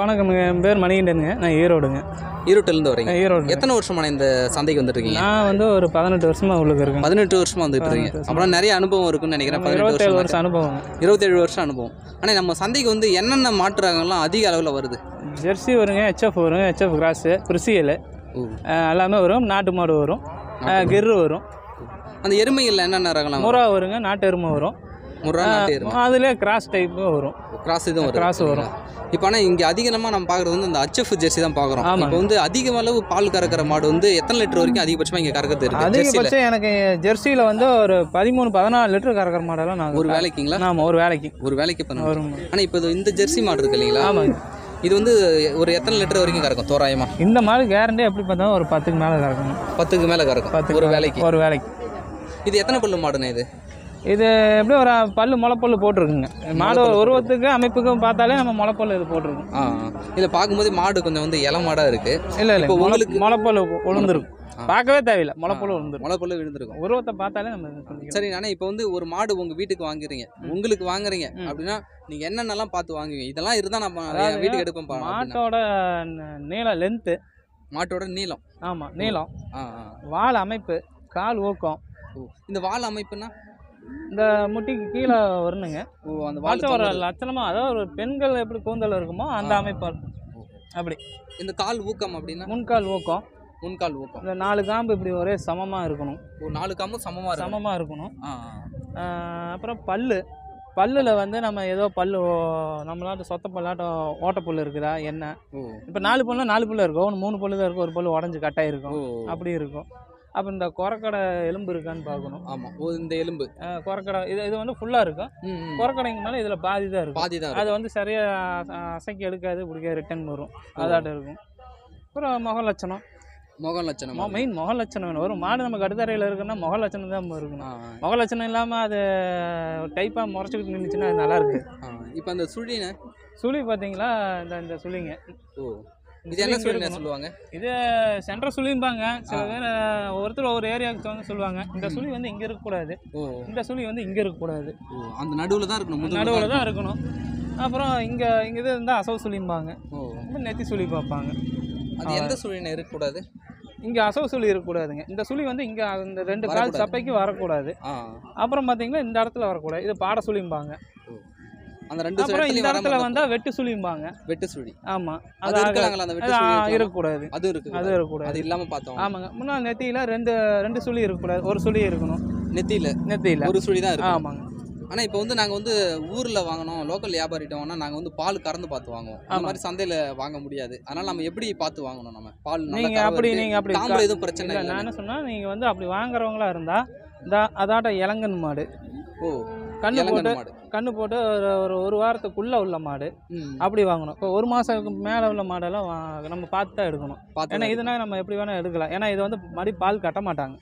என் பேர் மணிகண்டனுங்க. நான் ஈரோடுங்க. ஈரோட்டிலேருந்து வரீங்க. ஈரோடு எத்தனை வருஷமான இந்த சந்தைக்கு வந்துருக்கீங்க நான் வந்து ஒரு பதினெட்டு வருஷமா உள்ளுக்கு இருக்கேன். பதினெட்டு வருஷமா வந்துட்டு இருக்கீங்க அப்புறம் நிறைய அனுபவம் இருக்குன்னு நினைக்கிறேன். பதினெட்டு வருஷம் அனுபவம். இருபத்தேழு வருஷம் அனுபவம். ஆனால் நம்ம சந்தைக்கு வந்து என்னென்ன மாட்டு ரகங்கள்லாம் அதிக அளவில் வருது? ஜெர்சி வருங்க ஹெச்எஃப் வரும் ஹெச்எஃப் கிராஸு பிரிசியல் எல்லாமே வரும். நாட்டு மாடு வரும். கிர்ரு வரும். அந்த எருமைகளில் என்னென்ன ரகம்லாம் முறா வருங்க நாட்டு எருமை வரும். அதுலேயே கிராஸ் டைப்பு வரும். கிராஸ் இதுவும் வரும். கிராஸ் வரும். இப்போ ஆனால் இங்கே அதிகமாக நம்ம பார்க்குறது வந்து அந்த அச்எஃப் ஜெர்சி தான் பார்க்குறோம். இப்போ வந்து அதிக அளவு பால் கறக்கிற மாடு வந்து எத்தனை லிட்டர் வரைக்கும் அதிகபட்சமாக இங்கே கறக்கிறது இருக்கு? அதிகபட்சம் எனக்கு ஜெர்சியில் வந்து ஒரு பதிமூணு பதினாலு லிட்டர் கறக்கிற மாடெல்லாம் நாங்கள் ஒரு வேலைக்குங்களா? ஆமாம் ஒரு வேலைக்கு. ஒரு வேலைக்கு பண்ணுவோம் வரும் ஆனால் இப்போ இந்த ஜெர்சி மாடு இருக்கு இல்லைங்களா? ஆமாங்க. இது வந்து ஒரு எத்தனை லிட்டர் வரைக்கும் கறக்கும் தோராயமா? இந்த மாடு கேரண்டி எப்படி பார்த்தாலும் ஒரு பத்துக்கு மேலே கறக்கணும். பத்துக்கு மேலே கறக்கும். ஒரு. வேலைக்கு. ஒரு வேலைக்கு. இது எத்தனை பல்லு மாடுண்ணே இது? இது எப்படி ஒரு பல்லு முளைப்பல்லு போட்டிருக்குங்க. மாடு உருவத்துக்கு அமைப்புக்கும் பார்த்தாலே நம்ம முளைப்பல்லு இது போட்டிருக்கோம். இதில் பார்க்கும்போது மாடு கொஞ்சம் வந்து இள மாடாக இருக்கு. இல்லை இல்லை. இப்போ உங்களுக்கு முளைப்பல்லு உளுந்துருக்கும். பார்க்கவே தேவையில்லை. முளைப்பல்லு உளுந்துரும் முளை பல்லு விழுந்திருக்கும் உருவத்தை பார்த்தாலே நம்ம. சரி நானே இப்போ வந்து ஒரு மாடு உங்க வீட்டுக்கு வாங்குறீங்க. உங்களுக்கு வாங்குறீங்க. அப்படின்னா நீங்க என்னென்னலாம் பார்த்து வாங்குவீங்க? இதெல்லாம் இருந்தா நம்ம வீட்டுக்கு அப்படின்னா. மாட்டோட நீளம் லென்த்து மாட்டோட நீளம். ஆமாம் நீளம். வால் அமைப்பு கால் ஊக்கம். இந்த வால் அமைப்புன்னா? இந்த முட்டிக்கு கீழே வரணுங்க. ஓ அந்த வாட்சம் ஒரு தொங்குறது. லட்சணமா. அதாவது ஒரு பெண்கள் எப்படி கூந்தல் இருக்குமோ அந்த. அமைப்பு. அப்படி. இந்த கால் ஊக்கம் அப்படின்னா? முன்கால் ஊக்கம். முன்கால் ஊக்கம். இந்த நாலு காம்பு இப்படி ஒரே சமமாக இருக்கணும். ஓ நாலு காம்பும் சமமா இருக்கும் சமமாக இருக்கணும். அப்புறம் பல்லு. பல்லில் வந்து நம்ம ஏதோ பல்லு ஓ- நம்மளாட்டம் சொத்த பல்லாட்டம் ஓட்ட புல்லு இருக்குதா என்ன? இப்போ நாலு பல்லுனா நாலு பல்லு இருக்கும். ஒன்று மூணு பல்லு தான் இருக்கும். ஒரு பல்லு உடஞ்சி இருக்கும் அப்படி இருக்கும். அப்போ இந்த குறக்கடை எலும்பு இருக்கான்னு பார்க்கணும். ஆமா ஓ இந்த எலும்பு. ஆஹ் குறக்கடை இது இது வந்து ஃபுல்லாக இருக்கும். குறக்கடைக்கு மேலே இதில் பாதி தான் இருக்கும். பாதி தான் அது வந்து சரியாக அசைக்கி எடுக்காது பிடிக்காது ரிட்டர்ன் வரும். அதாட்டம் இருக்கும். அப்புறம் முக லட்சணம். முகம் லட்சணம். மெயின் முக லட்சணம் வேணும். ஒரு மாடு நம்ம கடுத்தரையில் இருக்குன்னா முக லட்சணம் தான் இருக்கணும். முக லட்சணம் இல்லாமல் அது டைப்பாக முறைச்சிக்கிட்டு நின்றுச்சுன்னா அது நல்லா இருக்கு ஆ இப்போ அந்த சுழின? சுழி பார்த்தீங்களா இந்த இந்த சுழிங்க. ஓ. இது என்ன இருக்கணும். சொல்லுவாங்க? இது சென்ட்ரல் சுழிம்பாங்க சில. பேர் ஒருத்தர் ஒவ்வொரு ஏரியாவுக்கு வந்து சொல்லுவாங்க. இந்த சுழி வந்து இங்கே இருக்கக்கூடாது. இந்த சுழி வந்து இங்கே இருக்கக்கூடாது. அந்த நடுவுல தான் இருக்கணும் நடுவில் தான் இருக்கணும். அப்புறம் இங்கே இங்கே இது இருந்தால் அசவு சுழிம்பாங்க நெத்தி சுழி பார்ப்பாங்க. அது எந்த சுழின இருக்கக்கூடாது? இங்கே அசவு சுழி இருக்கக்கூடாதுங்க. இந்த சுழி வந்து இங்கே இந்த ரெண்டு கால். சப்பைக்கு வரக்கூடாது. அப்புறம் பார்த்தீங்கன்னா இந்த இடத்துல வரக்கூடாது. இது பாட சுழிம்பாங்க அந்த ரெண்டு அப்புறம் இந்த இடத்துல வந்தால் வெட்டு சுழிம்பாங்க வெட்டு சுழி. ஆமாம் அது இருக்கலாங்களா அந்த வெட்டு சுழி? இருக்கக்கூடாது. அது இருக்கு அது இருக்கக்கூடாது. அது இல்லாம பார்த்தோம். ஆமாங்க. முன்னால் நெத்தியில் ரெண்டு ரெண்டு சுழி இருக்கக்கூடாது. ஒரு சுழி இருக்கணும். நெத்தியில. நெத்தியில். ஒரு சுழி தான் இருக்கு ஆமாங்க. ஆனா இப்போ வந்து நாங்க வந்து ஊர்ல வாங்கணும் லோக்கல் வியாபாரிட்ட வாங்கினா நாங்க வந்து பால் கறந்து பார்த்து வாங்குவோம். அந்த ஆமா. மாதிரி சந்தையில வாங்க முடியாது. அதனால நம்ம எப்படி பார்த்து வாங்கணும் நம்ம? பால் நீங்கள் கறவை அப்படி. நீங்கள் அப்படி காம்புல எதுவும் பிரச்சனை இல்லை நான் என்ன சொன்னால் நீங்கள் வந்து அப்படி வாங்குறவங்களா இருந்தால் இந்த அதாட்ட இளங்கன் மாடு. ஓ. கண்ணு போட்டு மாடு கண்ணு போட்டு ஒரு ஒரு ஒரு வாரத்துக்குள்ளே உள்ள மாடு. அப்படி வாங்கணும். இப்போ ஒரு மாதத்துக்கு மேலே உள்ள மாடெல்லாம் வா- நம்ம பார்த்து தான் எடுக்கணும் ஏன்னா இதுனா நம்ம எப்படி வேணால் எடுக்கலாம். ஏன்னா இது வந்து மடி பால் கட்ட மாட்டாங்க.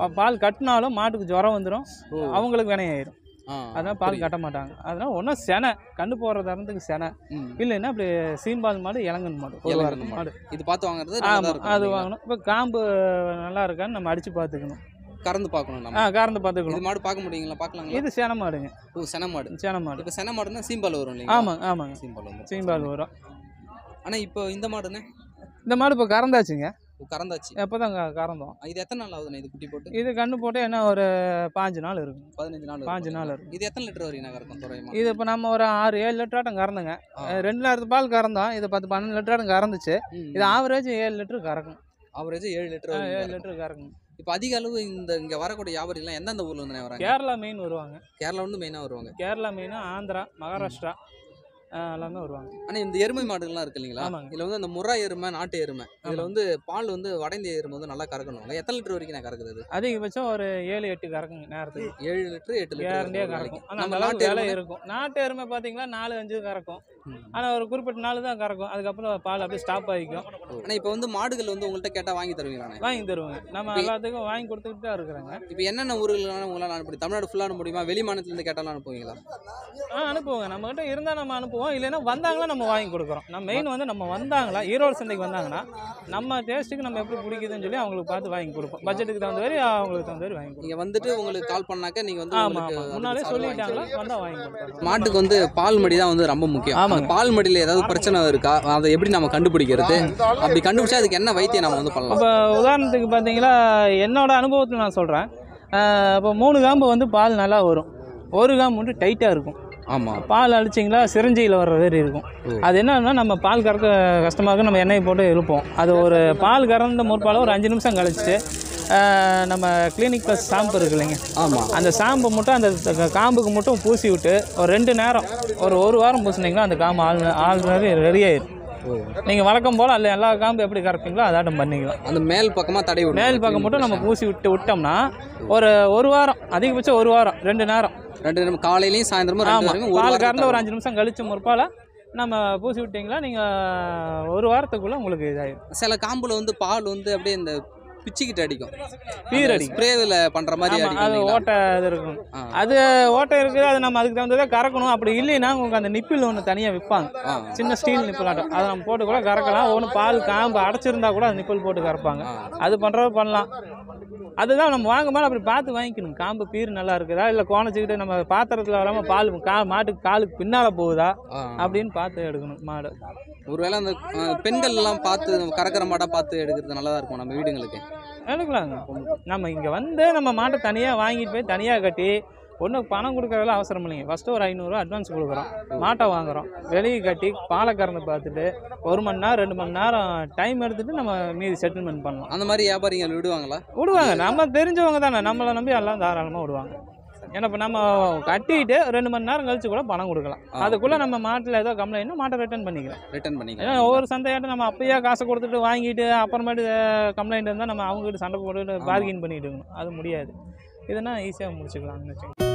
பா- பால் கட்டினாலும் மாட்டுக்கு ஜுரம் வந்துடும் அவங்களுக்கு வினையாயிரும் ஆ அதனால் பால் கட்ட மாட்டாங்க. அதனால் ஒன்றும் செனை. கண்ணு போகிற தரத்துக்கு செனை. இல்லைன்னா அப்படி சீம்பால் மாடு இளங்கன் மாடு. ஒரு வாரத்துக்கு மாடு. இது பார்த்து வாங்குறது ஆமாம் அது? வாங்கணும். இப்போ காம்பு நல்லா இருக்கான்னு நம்ம அடித்து பார்த்துக்கணும். கறந்து பார்க்கணும் ஆ நம்ம கறந்து இது பார்த்துக்கணும் மாடு பார்க்க முடியுங்களா பார்க்கலாங்களா? இது சேன மாடுங்க. ஓ சென மாடு. சேன மாடு. இப்போ சென மாடுன்னா சீம்பால் வரும் இல்லைங்களா? ஆமாங்க ஆமாங்க. சீம்பால் வந்து சீம்பால் வரும். ஆனா இப்போ இந்த மாடுன்னு? இந்த மாடு இப்போ கறந்தாச்சுங்க. கறந்தாச்சு. எப்போ தான் கறந்தோம். இது எத்தனை நாள் ஆகுதுண்ணே இது குட்டி போட்டு? இது கண்ணு போட்டு என்ன ஒரு பாஞ்சு நாள் இருக்கும். பதினஞ்சு நாள் பாஞ்சு இருக்கும். நாள் இல்லைங்களா? இது எத்தனை லிட்டர் வரைக்கும் கறக்கும் துறையமா இது இப்போ நம்ம ஒரு ஆறு ஏழு லிட்டராட்டம் கறந்துங்க. ஆ. ரெண்டு நேரத்து பால் கறந்தோம். இது பத்து பன்னெண்டு லிட்டராட்டம் கறந்துச்சு. இது ஆவரேஜ் ஏழு லிட்டர் கறக்கும். ஆவரேஜ் ஏழு லிட்டர் ஆ, ஏழு. லிட்டர் கறக்கும். இப்போ அதிக அளவு இந்த இங்க வரக்கூடிய வியாபாரிலாம் எந்தெந்த ஊர்ல இருந்து வராங்க? கேரளா மீன் வருவாங்க. கேரளா வந்து மெயினா வருவாங்க. கேரளா மீன் ஆந்திரா மகாராஷ்டிரா எல்லாமே வருவாங்க. ஆனா இந்த எருமை மாடுகள்லாம் இருக்கு இல்லைங்களா. இதுல வந்து அந்த முறா எருமை நாட்டு எருமை இதுல வந்து பால் வந்து வடைந்த எருமை வந்து நல்லா கறக்கணும் எத்தனை லிட்டர் வரைக்கும் நான் கறக்குது அது? அதிகபட்சம் ஒரு ஏழு எட்டு கறக்குங்க நேரத்துக்கு. ஏழு லிட்டர் எட்டு லிட்டர் கறக்கும். ஆனால் நம்ம நாட்டு எருமை இருக்கும். நாட்டு எருமை பார்த்தீங்கன்னா நாலு அஞ்சு கறக்கும். ஆனால் ஒரு குறிப்பிட்ட நாள் தான் கறக்கும். அதுக்கப்புறம் பால் அப்படியே ஸ்டாப் ஆகிக்கும். ஆனா இப்போ வந்து மாடுகள் வந்து உங்கள்ட்ட கேட்டா வாங்கி தருவீங்களாண்ணே? வாங்கி தருவாங்க. நம்ம எல்லாத்துக்கும் வாங்கி கொடுத்துக்கிட்டு தான் இருக்கிறாங்க. இப்போ என்னென்ன ஊர்களுக்கான உங்களால் அனுப்பி தமிழ்நாடு ஃபுல்லாக அனுப்ப முடியுமா? வெளி மாநிலத்துல இருந்து கேட்டாலும் அனுப்புவீங்களா? ஆ அனுப்புவோங்க. நம்மகிட்ட இருந்தால் நம்ம அனுப்புவோம். இல்லைன்னா வந்தாங்களா நம்ம வாங்கி கொடுக்குறோம். நம்ம மெயின் வந்து நம்ம வந்தாங்களா ஈரோடு சந்தைக்கு வந்தாங்கன்னா நம்ம டேஸ்ட்டுக்கு நம்ம எப்படி பிடிக்குதுன்னு சொல்லி அவங்களுக்கு பார்த்து வாங்கி கொடுப்போம். பட்ஜெட்டுக்கு தகுந்த மாதிரி அவங்களுக்கு தகுந்த மாதிரி வாங்கி கொடுப்போம். நீங்க வந்துட்டு உங்களுக்கு கால் பண்ணாக்க நீங்க வந்து ஆமாம் ஆமாம் முன்னாலே சொல்லிட்டாங்களா. வந்தால் வாங்கி கொடுத்தாங்க மாட்டுக்கு வந்து பால் மடி தான் வந்து ரொம்ப முக்கியம். ஆமாங்க. பால் மடியில் ஏதாவது பிரச்சனை இருக்கா? அதை எப்படி நம்ம கண்டுபிடிக்கிறது? அப்படி கண்டுபிடிச்சா அதுக்கு என்ன வைத்தியம் நம்ம வந்து பண்ணலாம்? இப்போ உதாரணத்துக்கு பார்த்தீங்களா என்னோட அனுபவத்தில் நான் சொல்கிறேன் இப்போ மூணு காம்பு வந்து பால் நல்லா வரும். ஒரு காம்பு வந்து டைட்டாக இருக்கும். ஆமாம் பால் அடிச்சிங்களா சிரஞ்சியில் வர்ற மாதிரி இருக்கும். அது என்னன்னா நம்ம பால் கறக்க கஷ்டமாக நம்ம எண்ணெய் போட்டு இழுப்போம். அது ஒரு பால் கறந்த முற்பால் ஒரு அஞ்சு நிமிஷம் கழிச்சு ஆஹ், நம்ம கிளினிக் ப்ளஸ் ஷாம்பு இருக்கு இல்லைங்க ஆமாம் அந்த ஷாம்பு மட்டும் அந்த காம்புக்கு மட்டும் பூசி விட்டு ஒரு ரெண்டு நேரம் ஒரு ஒரு வாரம் பூசினீங்கன்னா அந்த காம்பு ஆள் ஆல்ரெடி ரெடி ஆயிடும் நீங்கள் வழக்கம் போல் அதில் எல்லா காம்பு எப்படி கறப்பீங்களோ அதாட்டம் பண்ணிக்கலாம். அந்த மேல் பக்கமாக தடை மேல் பக்கம் மட்டும் நம்ம பூசி விட்டு விட்டோம்னா ஒரு ஒரு வாரம் அதிகபட்சம் ஒரு வாரம் ரெண்டு நேரம். ரெண்டு நேரம் காலையிலையும் சாயந்தரமும் ஆமாம் பால் கறந்து ஒரு அஞ்சு நிமிஷம் கழிச்சு முற்பால நம்ம பூசி விட்டீங்களா நீங்கள் ஒரு வாரத்துக்குள்ளே உங்களுக்கு இதாயிடும் சில காம்புல வந்து பால் வந்து அப்படியே இந்த பிச்சுக்கிட்டு அடிக்கும். பீர் அடிக்கும். ஸ்ப்ரேவில் பண்ணுற மாதிரி அது? ஓட்டை இது இருக்கும். அது ஓட்டை இருக்குது அது நம்ம அதுக்கு தகுந்ததை கறக்கணும். அப்படி இல்லைன்னா உங்களுக்கு அந்த நிப்பில் ஒன்று தனியாக விற்பாங்க. சின்ன ஸ்டீல் நிப்பிள் ஆட்டம். அதை நம்ம போட்டு கூட கறக்கலாம். ஒன்று பால் காம்பு அடைச்சிருந்தா கூட அது நிப்பிள் போட்டு கறப்பாங்க. அது பண்ணுறது பண்ணலாம். அதுதான் நம்ம வாங்கும்போது அப்படி பார்த்து வாங்கிக்கணும். காம்பு பீர் நல்லா இருக்குதா? இல்லை கோணச்சிக்கிட்டு நம்ம பாத்திரத்தில் வராமல் பால் கா மாட்டுக்கு காலுக்கு பின்னால் போகுதா. அப்படின்னு பார்த்து எடுக்கணும் மாடு. ஒருவேளை அந்த ஆ, பெண்கள் எல்லாம் பார்த்து கறக்கிற மாடா பார்த்து எடுக்கிறது நல்லதா இருக்கும் நம்ம வீடுங்களுக்கு? எடுக்கலாங்க. நம்ம இங்கே வந்து நம்ம மாட்டை தனியாக வாங்கிட்டு போய் தனியாக கட்டி ஒன்றும் பணம் கொடுக்கறதுல அவசரம் இல்லைங்க. ஃபஸ்ட்டு ஒரு ஐநூறுரூவா அட்வான்ஸ் கொடுக்குறோம். மாட்டை வாங்குறோம். வெளியே கட்டி பாலை கறந்து பார்த்துட்டு ஒரு மணி நேரம் ரெண்டு மணி நேரம் டைம் எடுத்துட்டு நம்ம மீதி செட்டில்மெண்ட் பண்ணலாம். அந்த மாதிரி வியாபாரிகள் விடுவாங்களா? விடுவாங்க. நம்ம தெரிஞ்சவங்க தானே. நம்மளை நம்பி எல்லாம் தாராளமாக விடுவாங்க. ஏன்னா இப்போ நம்ம கட்டிட்டு ரெண்டு மணி நேரம் கழிச்சு கூட பணம் கொடுக்கலாம். அதுக்குள்ளே நம்ம மாட்டில் ஏதோ கம்ப்ளைண்ட்னா மாட்டை ரிட்டர்ன் பண்ணிக்கலாம். ரிட்டர்ன் பண்ணிக்கலாம். ஒவ்வொரு சந்தையாட்டம் நம்ம அப்பயே காசை கொடுத்துட்டு வாங்கிட்டு அப்புறமேட்டு கம்ப்ளைண்ட் இருந்தால் நம்ம அவங்ககிட்ட சண்டை போட்டுட்டு. பார்கின் பண்ணிட்டு இருக்கணும். அது முடியாது. இதுனா ஈஸியாக முடிச்சுக்கலாம்னு வச்சுக்கோங்க.